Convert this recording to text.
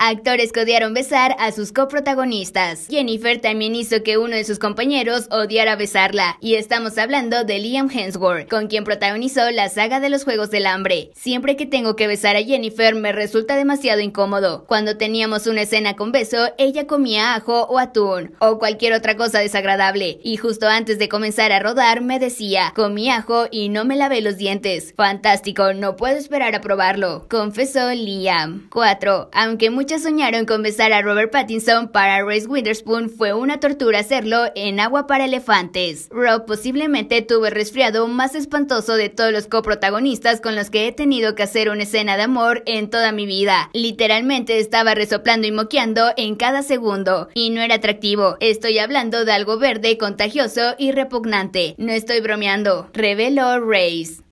Actores que odiaron besar a sus coprotagonistas. Jennifer también hizo que uno de sus compañeros odiara besarla, y estamos hablando de Liam Hemsworth, con quien protagonizó la saga de los Juegos del Hambre. Siempre que tengo que besar a Jennifer me resulta demasiado incómodo. Cuando teníamos una escena con beso, ella comía ajo o atún, o cualquier otra cosa desagradable, y justo antes de comenzar a rodar me decía, comí ajo y no me lavé los dientes. Fantástico, no puedo esperar a probarlo, confesó Liam. 4. Aunque muchos Muchos soñaron con besar a Robert Pattinson para Reese Witherspoon fue una tortura hacerlo en agua para elefantes. Rob posiblemente tuvo el resfriado más espantoso de todos los coprotagonistas con los que he tenido que hacer una escena de amor en toda mi vida. Literalmente estaba resoplando y moqueando en cada segundo. Y no era atractivo. Estoy hablando de algo verde, contagioso y repugnante. No estoy bromeando. Reveló Reese.